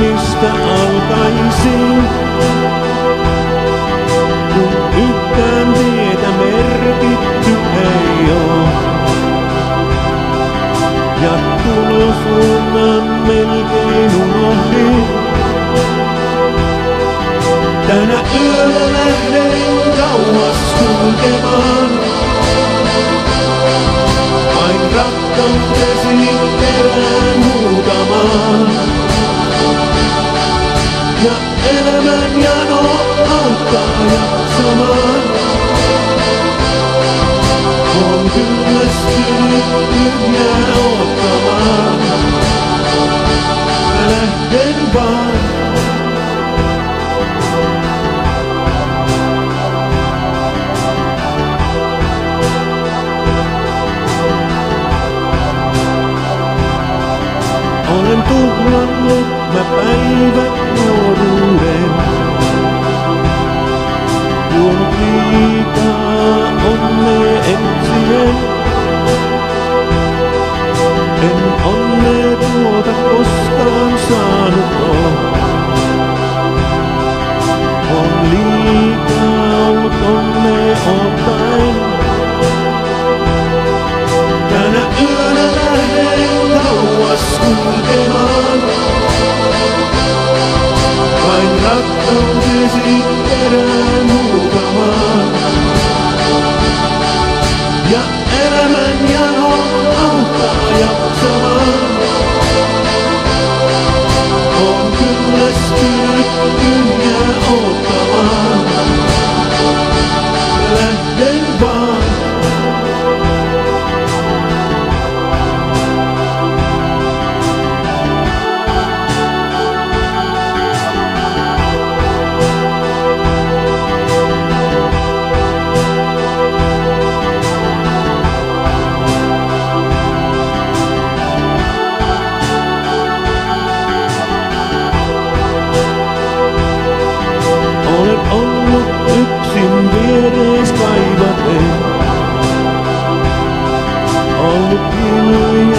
mistä. Kun yhtään merkitty ei. Ja melkein. Tänä yönä lähden kauas kulkemaan. Elämän jano auttaa jaksamaan. On kyllästynyt tyhjää ottamaan. Mä lähden. Olen tuhlannut mä päivät Bayraktan gezip eren uğrama Ya eremen ya Allah'ta yapsama O gün eski dünya orta Aleluia.